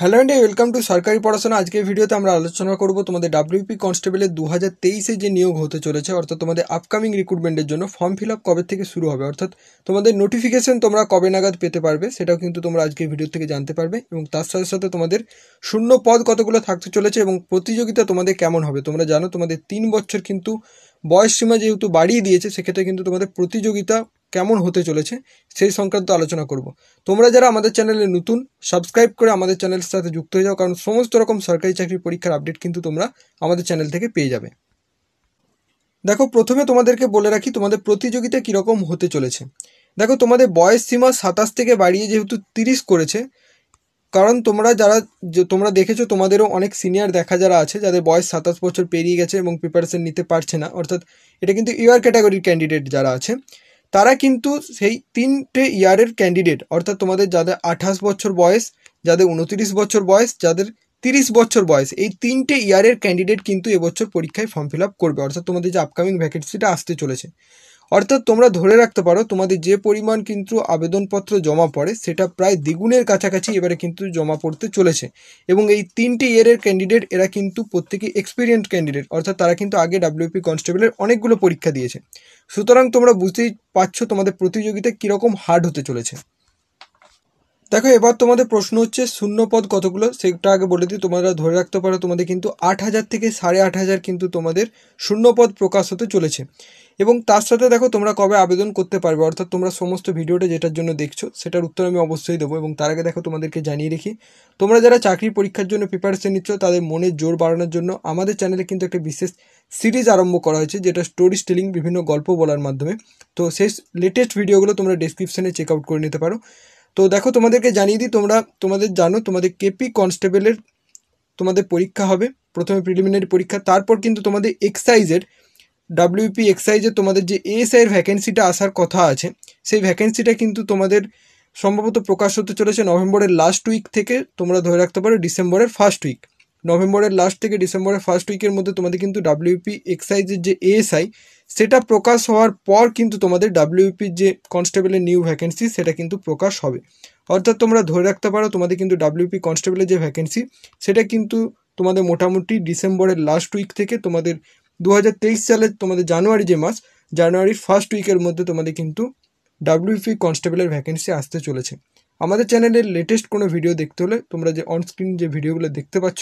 Hello and welcome to সরকারি পড়াশোনা। আজকের ভিডিওতে আমরা আলোচনা করব তোমাদের ডাব্লিউপি কনস্টেবলের দু হাজার তেইশে যে নিয়োগ হতে চলেছে, অর্থাৎ তোমাদের আপকামিং রিক্রুটমেন্টের জন্য ফর্ম ফিল আপ কবে থেকে শুরু হবে, অর্থাৎ তোমাদের নোটিফিকেশন তোমরা কবে নাগাদ পেতে পারবে, সেটাও কিন্তু তোমরা আজকের ভিডিও থেকে জানতে পারবে এবং তার সাথে সাথে তোমাদের শূন্য পদ কতগুলো থাকতে চলেছে এবং প্রতিযোগিতা তোমাদের কেমন হবে। তোমরা জানো তোমাদের তিন বছর কিন্তু বয়স সীমা যেহেতু বাড়িয়ে দিয়েছে, সেক্ষেত্রে কিন্তু তোমাদের প্রতিযোগিতা কেমন হতে চলেছে সেই সংক্রান্ত আলোচনা করব। তোমরা যারা আমাদের চ্যানেলে নতুন সাবস্ক্রাইব করে আমাদের চ্যানেলের সাথে যুক্ত হয়ে যাও, কারণ সমস্ত রকম সরকারি চাকরির পরীক্ষার আপডেট কিন্তু তোমরা আমাদের চ্যানেল থেকে পেয়ে যাবে। দেখো, প্রথমে তোমাদেরকে বলে রাখি, তোমাদের প্রতিযোগিতা কীরকম হতে চলেছে। দেখো, তোমাদের বয়স সীমা সাতাশ থেকে বাড়িয়ে যেহেতু তিরিশ করেছে, কারণ তোমরা যারা তোমরা দেখেছ, তোমাদেরও অনেক সিনিয়র দেখা যারা আছে, যাদের বয়স সাতাশ বছর পেরিয়ে গেছে এবং প্রিপারেশন নিতে পারছে না। অর্থাৎ এটা কিন্তু ইয়ার ক্যাটাগরির ক্যান্ডিডেট যারা আছে তারা কিন্তু সেই তিনটে ইয়ারের ক্যান্ডিডেট অর্থাৎ তোমাদের যাদের আঠাশ বছর বয়স, যাদের উনতিরিশ বছর বয়স, যাদের তিরিশ বছর বয়স, এই তিনটে ইয়ারের ক্যান্ডিডেট কিন্তু এবছর পরীক্ষায় ফর্ম ফিল আপ করবে। অর্থাৎ তোমাদের যে আপকামিং ভ্যাকেন্সিটা আসতে চলেছে। অর্থাৎ তোমরা ধরে রাখতে পারো, তোমাদের যে পরিমাণ কিন্তু আবেদনপত্র জমা পড়ে, সেটা প্রায় দ্বিগুণের কাছাকাছি এবারে কিন্তু জমা পড়তে চলেছে। এবং এই তিনটি ইয়ারের ক্যান্ডিডেট এরা কিন্তু প্রত্যেকে এক্সপিরিয়েন্স ক্যান্ডিডেট অর্থাৎ তারা কিন্তু আগে ডাব্লিউপি কনস্টেবলের অনেকগুলো পরীক্ষা দিয়েছে। সুতরাং তোমরা বুঝতেই পারছ তোমাদের প্রতিযোগিতা কীরকম হার্ড হতে চলেছে। দেখো, এবার তোমাদের প্রশ্ন হচ্ছে শূন্য পদ কতগুলো? সেটা আগে বলে দিই, তোমরা ধরে রাখতে পারো, তোমাদের কিন্তু আট হাজার থেকে সাড়ে আট হাজার কিন্তু তোমাদের শূন্য পদ প্রকাশ হতে চলেছে। এবং তার সাথে দেখো, তোমরা কবে আবেদন করতে পারবে, অর্থাৎ তোমরা সমস্ত ভিডিওটা যেটার জন্য দেখছ, সেটার উত্তর আমি অবশ্যই দেবো। এবং তার আগে দেখো, তোমাদেরকে জানিয়ে রেখি, তোমরা যারা চাকরির পরীক্ষার জন্য প্রিপারেশন নিচ্ছ, তাদের মনের জোর বাড়ানোর জন্য আমাদের চ্যানেলে কিন্তু একটা বিশেষ সিরিজ আরম্ভ করা হয়েছে, যেটা স্টোরি স্টেলিং বিভিন্ন গল্প বলার মাধ্যমে। তো সেই লেটেস্ট ভিডিওগুলো তোমরা ডিসক্রিপশানে চেক আউট করে নিতে পারো। তো দেখো, তোমাদেরকে জানিয়ে দিই, তোমরা তোমাদের জানো, তোমাদের কেপি কনস্টেবলের তোমাদের পরীক্ষা হবে, প্রথমে প্রিলিমিনারি পরীক্ষা, তারপর কিন্তু তোমাদের এক্সাইজের ডাব্লিউপি এক্সাইজের তোমাদের যে এএসআইয়ের ভ্যাকেন্সিটা আসার কথা আছে, সেই ভ্যাকেন্সিটা কিন্তু তোমাদের সম্ভবত প্রকাশ হতে চলেছে নভেম্বরের লাস্ট উইক থেকে, তোমরা ধরে রাখতে পারো ডিসেম্বরের ফার্স্ট উইক নভেম্বরের লাস্ট থেকে ডিসেম্বরের ফার্স্ট উইকের মধ্যে তোমাদের কিন্তু ডাব্লিউপি এক্সাইজের যে এএসআই সেটা প্রকাশ হওয়ার পর কিন্তু তোমাদের ডাব্লিউপির যে কনস্টেবলের নিউ ভ্যাকেন্সি সেটা কিন্তু প্রকাশ হবে। অর্থাৎ তোমরা ধরে রাখতে পারো, তোমাদের কিন্তু ডাব্লিউপি কনস্টেবলের যে ভ্যাকেন্সি সেটা কিন্তু তোমাদের মোটামুটি ডিসেম্বরের লাস্ট উইক থেকে তোমাদের দু হাজার তেইশ সালের তোমাদের জানুয়ারি যে মাস, জানুয়ারির ফার্স্ট উইকের মধ্যে তোমাদের কিন্তু ডাব্লিউপি কনস্টেবলের ভ্যাকেন্সি আসতে চলেছে। আমাদের চ্যানেলের লেটেস্ট কোনো ভিডিও দেখতে হলে তোমরা যে অনস্ক্রিন যে ভিডিওগুলো দেখতে পাচ্ছ,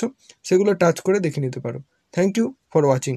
সেগুলো টাচ করে দেখে নিতে পারো। Thank you for watching